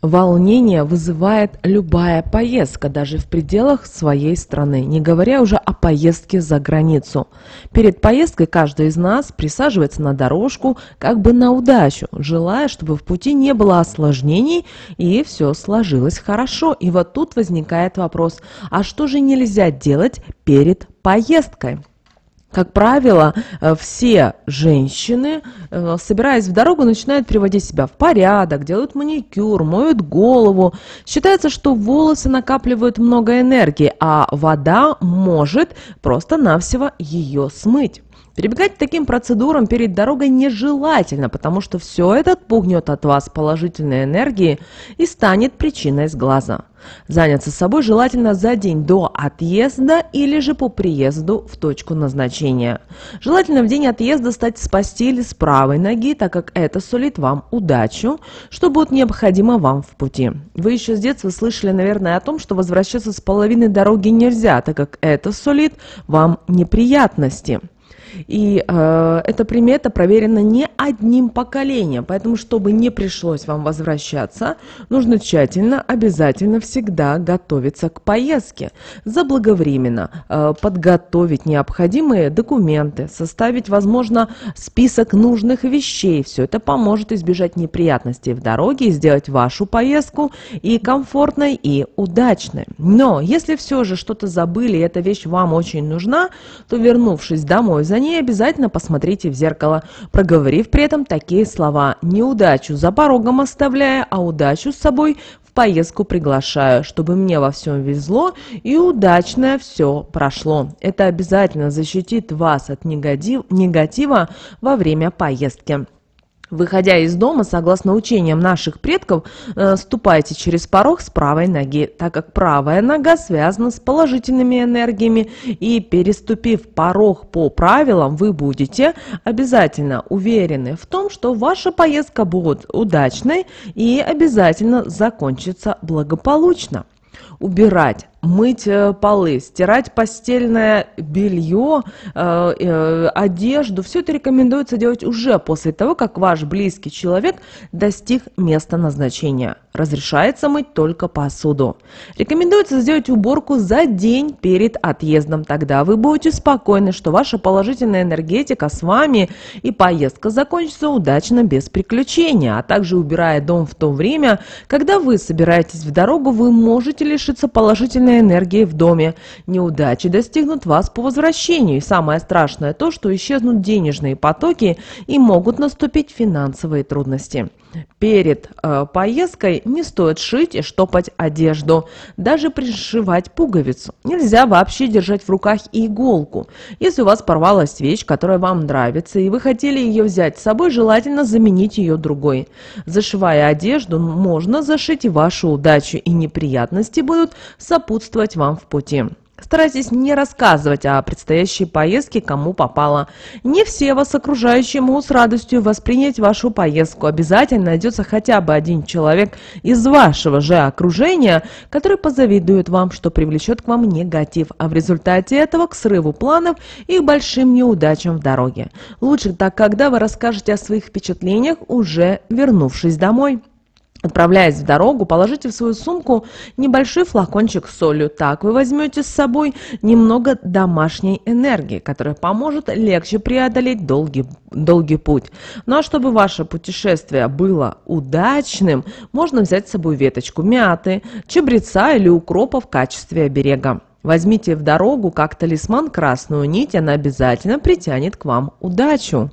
Волнение вызывает любая поездка, даже в пределах своей страны, не говоря уже о поездке за границу. Перед поездкой каждый из нас присаживается на дорожку как бы на удачу, желая, чтобы в пути не было осложнений и все сложилось хорошо. И вот тут возникает вопрос, а что же нельзя делать перед поездкой? Как правило, э, все женщины, э, собираясь в дорогу, начинают приводить себя в порядок, делают маникюр, моют голову. Считается, что волосы накапливают много энергии, а вода может просто-навсего ее смыть. Перебегать к таким процедурам перед дорогой нежелательно, потому что все это отпугнет от вас положительной энергии и станет причиной сглаза. Заняться собой желательно за день до отъезда или же по приезду в точку назначения. Желательно в день отъезда стать с постели с правой ноги, так как это сулит вам удачу, что будет необходимо вам в пути. Вы еще с детства слышали, наверное, о том, что возвращаться с половины дороги нельзя, так как это сулит вам неприятности. И э, эта примета проверена не одним поколением, поэтому, чтобы не пришлось вам возвращаться, нужно тщательно, обязательно всегда готовиться к поездке. Заблаговременно э, подготовить необходимые документы, составить, возможно, список нужных вещей. Все это поможет избежать неприятностей в дороге и сделать вашу поездку и комфортной, и удачной. Но если все же что-то забыли, и эта вещь вам очень нужна, то вернувшись домой за ней, обязательно посмотрите в зеркало, проговорив при этом такие слова «неудачу за порогом оставляя, а удачу с собой в поездку приглашаю, чтобы мне во всем везло и удачно все прошло». Это обязательно защитит вас от негатив, негатива во время поездки. Выходя из дома, согласно учениям наших предков, э, ступайте через порог с правой ноги, так как правая нога связана с положительными энергиями, и переступив порог по правилам, вы будете обязательно уверены в том, что ваша поездка будет удачной и обязательно закончится благополучно. Убирать мыть э, полы, стирать постельное белье, э, э, одежду. Все это рекомендуется делать уже после того, как ваш близкий человек достиг места назначения. Разрешается мыть только посуду. Рекомендуется сделать уборку за день перед отъездом. Тогда вы будете спокойны, что ваша положительная энергетика с вами и поездка закончится удачно без приключения. А также убирая дом в то время, когда вы собираетесь в дорогу, вы можете лишиться положительной негативной энергии в доме. Неудачи достигнут вас по возвращению. И самое страшное то, что исчезнут денежные потоки и могут наступить финансовые трудности. Перед э, поездкой не стоит шить и штопать одежду, даже пришивать пуговицу. Нельзя вообще держать в руках иголку. Если у вас порвалась вещь, которая вам нравится, и вы хотели ее взять с собой, желательно заменить ее другой. Зашивая одежду, можно зашить и вашу удачу, и неприятности будут сопутствовать вам в пути. Старайтесь не рассказывать о предстоящей поездке кому попало. Не все вас окружающие могут с радостью воспринять вашу поездку. Обязательно найдется хотя бы один человек из вашего же окружения, который позавидует вам, что привлечет к вам негатив, а в результате этого к срыву планов и большим неудачам в дороге. Лучше так, когда вы расскажете о своих впечатлениях, уже вернувшись домой. Отправляясь в дорогу, положите в свою сумку небольшой флакончик с солью. Так вы возьмете с собой немного домашней энергии, которая поможет легче преодолеть долгий, долгий путь. Ну а чтобы ваше путешествие было удачным, можно взять с собой веточку мяты, чабреца или укропа в качестве оберега. Возьмите в дорогу как талисман красную нить, она обязательно притянет к вам удачу.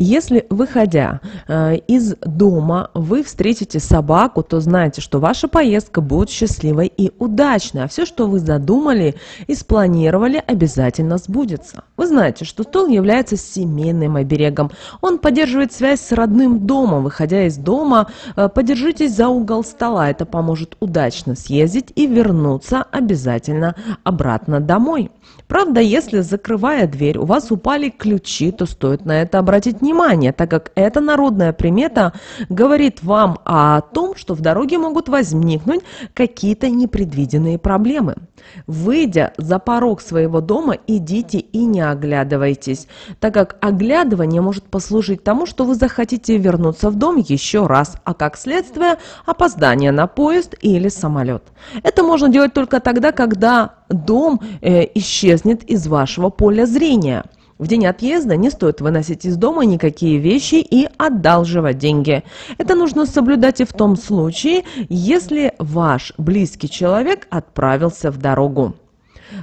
Если, выходя э, из дома, вы встретите собаку, то знайте, что ваша поездка будет счастливой и удачной, а все, что вы задумали и спланировали, обязательно сбудется. Вы знаете, что стол является семейным оберегом. Он поддерживает связь с родным домом. Выходя из дома, э, подержитесь за угол стола. Это поможет удачно съездить и вернуться обязательно обратно домой. Правда, если, закрывая дверь, у вас упали ключи, то стоит на это обратить внимание внимание, так как эта народная примета говорит вам о том, что в дороге могут возникнуть какие-то непредвиденные проблемы. Выйдя за порог своего дома, идите и не оглядывайтесь, так как оглядывание может послужить тому, что вы захотите вернуться в дом еще раз, а как следствие опоздание на поезд или самолет. Это можно делать только тогда, когда дом э, исчезнет из вашего поля зрения. В день отъезда не стоит выносить из дома никакие вещи и одалживать деньги. Это нужно соблюдать и в том случае, если ваш близкий человек отправился в дорогу.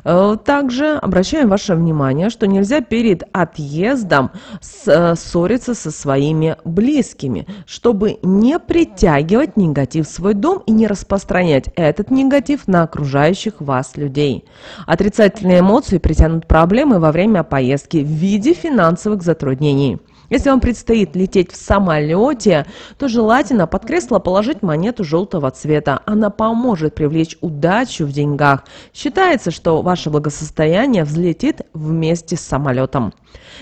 Э, также обращаем ваше внимание, что нельзя перед отъездом э, ссориться со своими близкими, чтобы не притягивать негатив в свой дом и не распространять этот негатив на окружающих вас людей. Отрицательные эмоции притянут проблемы во время поездки в виде финансовых затруднений. Если вам предстоит лететь в самолете, то желательно под кресло положить монету желтого цвета. Она поможет привлечь удачу в деньгах. Считается, что ваше благосостояние взлетит вместе с самолетом.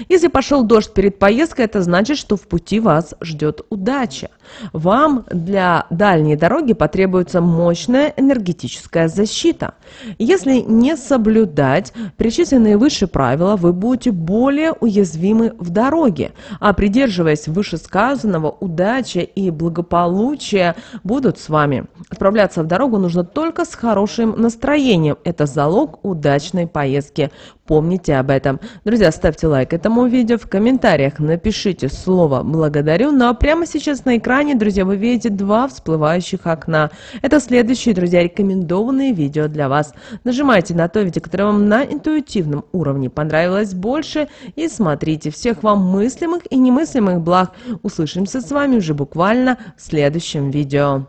Если пошел дождь перед поездкой, это значит, что в пути вас ждет удача. Вам для дальней дороги потребуется мощная энергетическая защита. Если не соблюдать перечисленные выше правила, вы будете более уязвимы в дороге, а придерживаясь вышесказанного, удача и благополучие будут с вами. Отправляться в дорогу нужно только с хорошим настроением. Это залог удачной поездки. Помните об этом. Друзья, ставьте лайк этому видео, в комментариях напишите слово «благодарю». Ну а прямо сейчас на экране, друзья, вы видите два всплывающих окна. Это следующие, друзья, рекомендованные видео для вас. Нажимайте на то видео, которое вам на интуитивном уровне понравилось больше и смотрите. Всех вам мыслимых и немыслимых благ. Услышимся с вами уже буквально в следующем видео.